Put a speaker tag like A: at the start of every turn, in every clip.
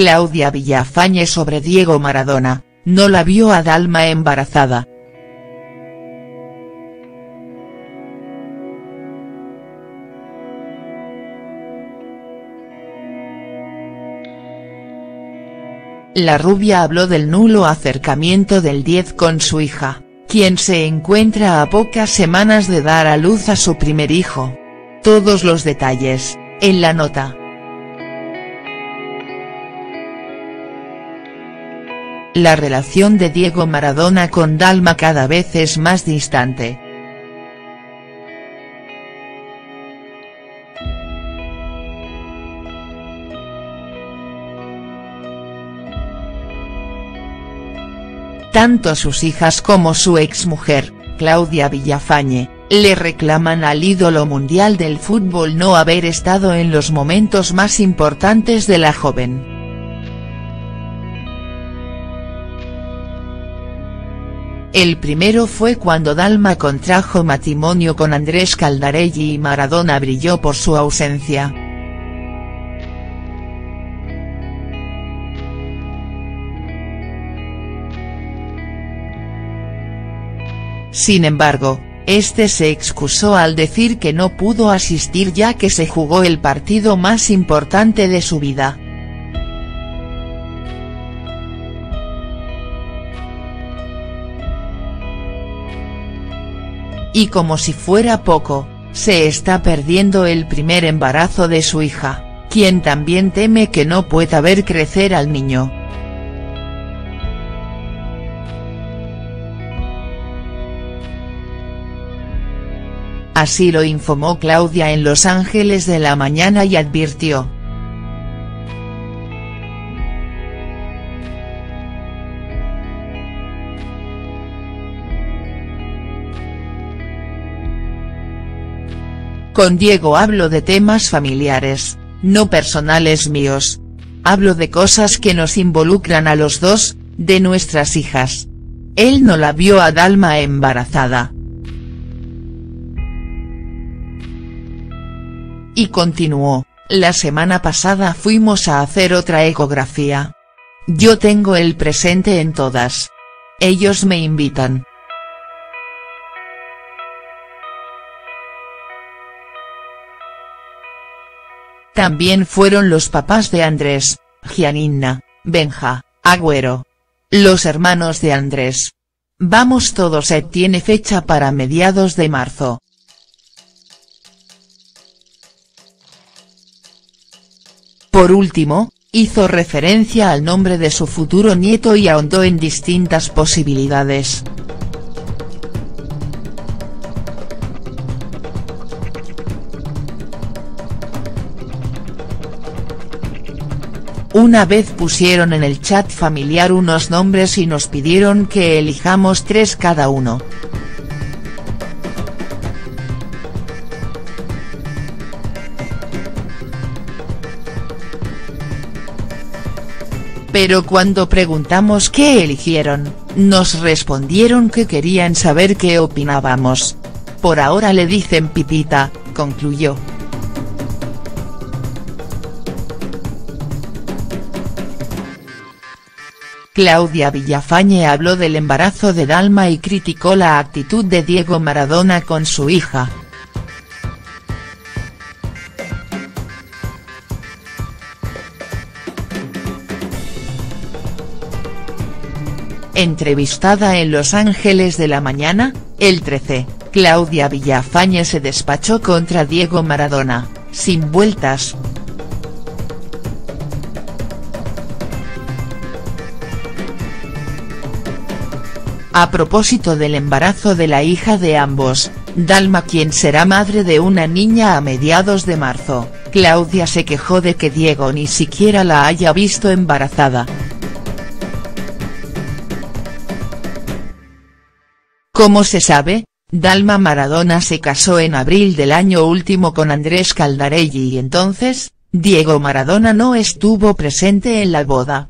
A: Claudia Villafañe sobre Diego Maradona, no la vio a Dalma embarazada. La rubia habló del nulo acercamiento del 10 con su hija, quien se encuentra a pocas semanas de dar a luz a su primer hijo. Todos los detalles, en la nota. La relación de Diego Maradona con Dalma cada vez es más distante. Tanto sus hijas como su exmujer, Claudia Villafañe, le reclaman al ídolo mundial del fútbol no haber estado en los momentos más importantes de la joven. El primero fue cuando Dalma contrajo matrimonio con Andrés Caldarelli y Maradona brilló por su ausencia. Sin embargo, este se excusó al decir que no pudo asistir ya que se jugó el partido más importante de su vida. Y como si fuera poco, se está perdiendo el primer embarazo de su hija, quien también teme que no pueda ver crecer al niño. Así lo informó Claudia en Los Ángeles de la Mañana y advirtió. Con Diego hablo de temas familiares, no personales míos. Hablo de cosas que nos involucran a los dos, de nuestras hijas. Él no la vio a Dalma embarazada. Y continuó, la semana pasada fuimos a hacer otra ecografía. Yo tengo el presente en todas. Ellos me invitan. También fueron los papás de Andrés, Gianina, Benja, Agüero. Los hermanos de Andrés. Vamos todos se tiene fecha para mediados de marzo. Por último, hizo referencia al nombre de su futuro nieto y ahondó en distintas posibilidades. Una vez pusieron en el chat familiar unos nombres y nos pidieron que elijamos tres cada uno. Pero cuando preguntamos qué eligieron, nos respondieron que querían saber qué opinábamos. Por ahora le dicen Pipita, concluyó. Claudia Villafañe habló del embarazo de Dalma y criticó la actitud de Diego Maradona con su hija. Entrevistada en Los Ángeles de la Mañana, el 13, Claudia Villafañe se despachó contra Diego Maradona, sin vueltas. A propósito del embarazo de la hija de ambos, Dalma quien será madre de una niña a mediados de marzo, Claudia se quejó de que Diego ni siquiera la haya visto embarazada. Como se sabe, Dalma Maradona se casó en abril del año último con Andrés Caldarelli y entonces, Diego Maradona no estuvo presente en la boda.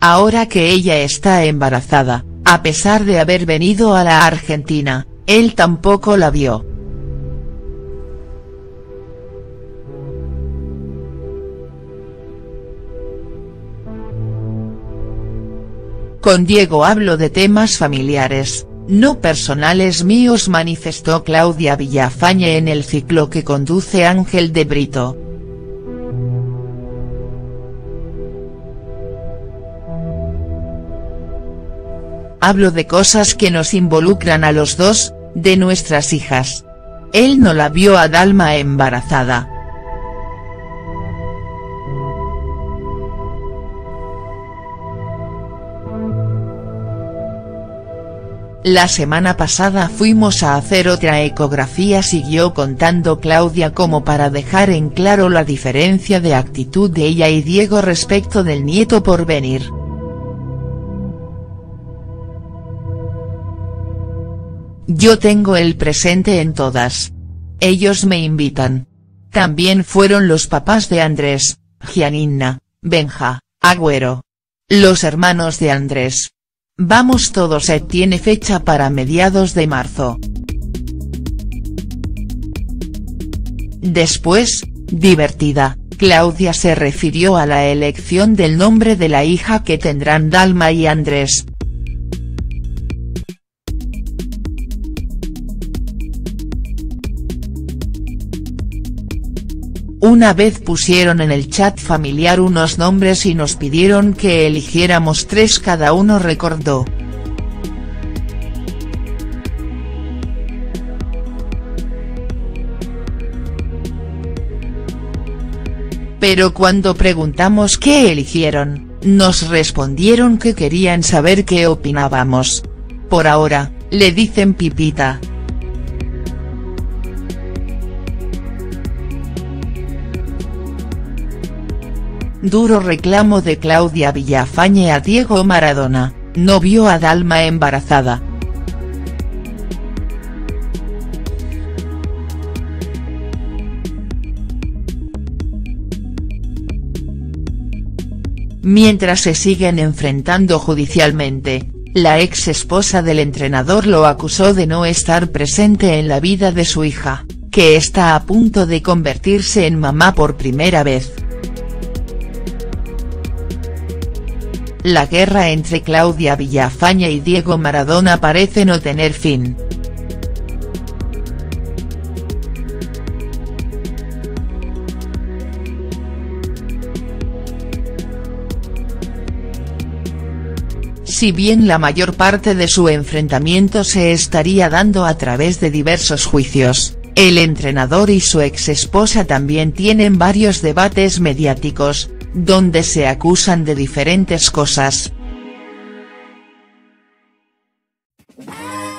A: Ahora que ella está embarazada, a pesar de haber venido a la Argentina, él tampoco la vio. Con Diego hablo de temas familiares, no personales míos manifestó Claudia Villafañe en el ciclo que conduce Ángel de Brito. Hablo de cosas que nos involucran a los dos, de nuestras hijas. Él no la vio a Dalma embarazada. La semana pasada fuimos a hacer otra ecografía siguió contando Claudia como para dejar en claro la diferencia de actitud de ella y Diego respecto del nieto por venir. Yo tengo el presente en todas. Ellos me invitan. También fueron los papás de Andrés, Gianina, Benja, Agüero. Los hermanos de Andrés. Vamos todos se tiene fecha para mediados de marzo. Después, divertida, Claudia se refirió a la elección del nombre de la hija que tendrán Dalma y Andrés, Una vez pusieron en el chat familiar unos nombres y nos pidieron que eligiéramos tres cada uno recordó. Pero cuando preguntamos qué eligieron, nos respondieron que querían saber qué opinábamos. Por ahora, le dicen Pipita. Duro reclamo de Claudia Villafañe a Diego Maradona, no vio a Dalma embarazada. Mientras se siguen enfrentando judicialmente, la ex esposa del entrenador lo acusó de no estar presente en la vida de su hija, que está a punto de convertirse en mamá por primera vez. La guerra entre Claudia Villafaña y Diego Maradona parece no tener fin. Si bien la mayor parte de su enfrentamiento se estaría dando a través de diversos juicios, el entrenador y su ex esposa también tienen varios debates mediáticos, donde se acusan de diferentes cosas.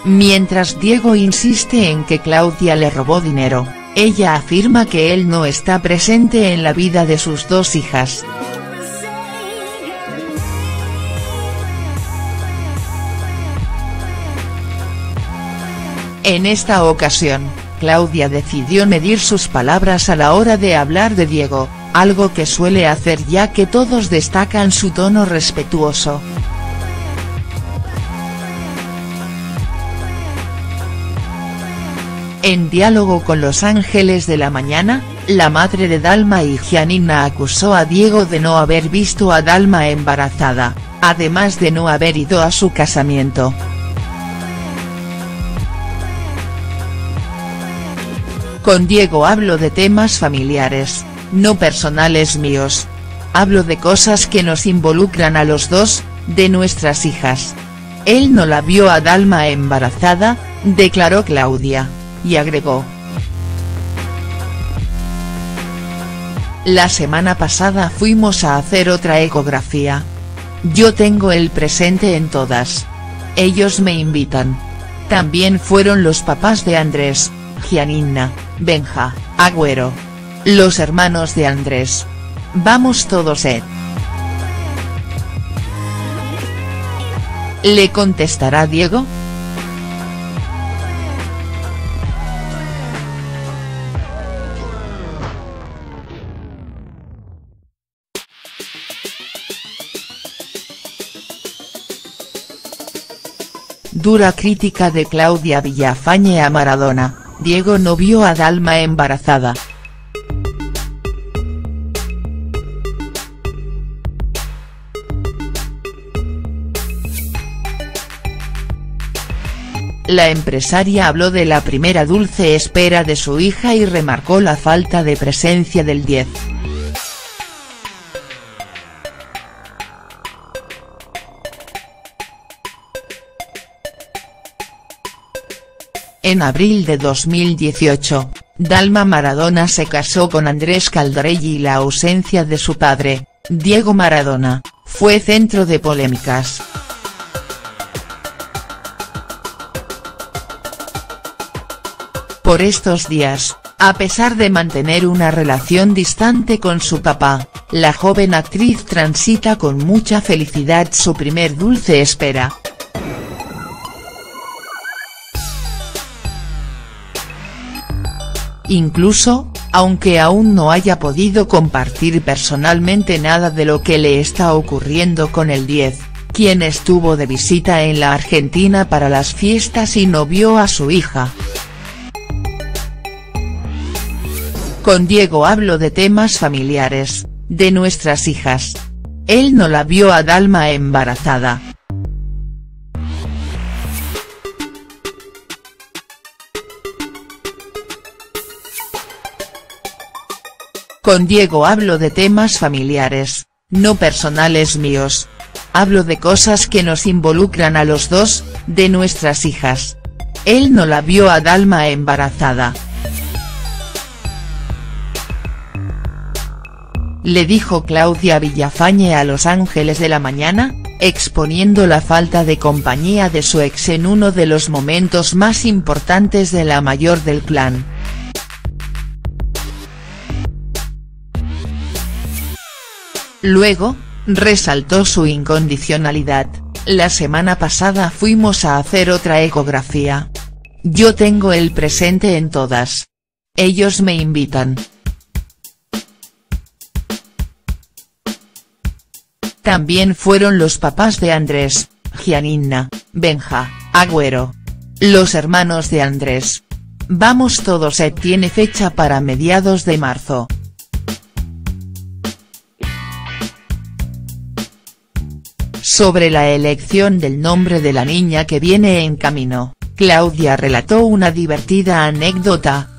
A: Mientras Diego insiste en que Claudia le robó dinero, ella afirma que él no está presente en la vida de sus dos hijas. En esta ocasión, Claudia decidió medir sus palabras a la hora de hablar de Diego, algo que suele hacer ya que todos destacan su tono respetuoso. En diálogo con Los Ángeles de la Mañana, la madre de Dalma y Gianina acusó a Diego de no haber visto a Dalma embarazada, además de no haber ido a su casamiento. Con Diego hablo de temas familiares, no personales míos. Hablo de cosas que nos involucran a los dos, de nuestras hijas. Él no la vio a Dalma embarazada, declaró Claudia, y agregó. La semana pasada fuimos a hacer otra ecografía. Yo tengo el presente en todas. Ellos me invitan. También fueron los papás de Andrés, Gianina, Benja, Agüero. Los hermanos de Andrés. Vamos todos Ed. ¿Le contestará Diego?. Dura crítica de Claudia Villafañe a Maradona, Diego no vio a Dalma embarazada. La empresaria habló de la primera dulce espera de su hija y remarcó la falta de presencia del 10. En abril de 2018, Dalma Maradona se casó con Andrés Caldarelli y la ausencia de su padre, Diego Maradona, fue centro de polémicas. Por estos días, a pesar de mantener una relación distante con su papá, la joven actriz transita con mucha felicidad su primer dulce espera. Incluso, aunque aún no haya podido compartir personalmente nada de lo que le está ocurriendo con el 10, quien estuvo de visita en la Argentina para las fiestas y no vio a su hija. Con Diego hablo de temas familiares, de nuestras hijas. Él no la vio a Dalma embarazada, Con Diego hablo de temas familiares, no personales míos. Hablo de cosas que nos involucran a los dos, de nuestras hijas. Él no la vio a Dalma embarazada. Le dijo Claudia Villafañe a Los Ángeles de la Mañana, exponiendo la falta de compañía de su ex en uno de los momentos más importantes de la mayor del clan. Luego, resaltó su incondicionalidad, la semana pasada fuimos a hacer otra ecografía. Yo tengo el presente en todas. Ellos me invitan. También fueron los papás de Andrés, Gianina, Benja, Agüero. Los hermanos de Andrés. Vamos todos se tiene fecha para mediados de marzo. Sobre la elección del nombre de la niña que viene en camino, Claudia relató una divertida anécdota.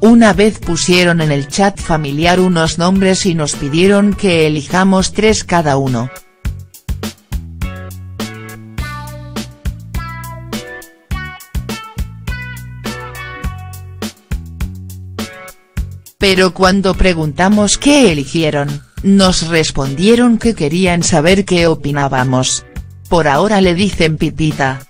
A: Una vez pusieron en el chat familiar unos nombres y nos pidieron que elijamos tres cada uno. Pero cuando preguntamos qué eligieron, nos respondieron que querían saber qué opinábamos. Por ahora le dicen Pipita.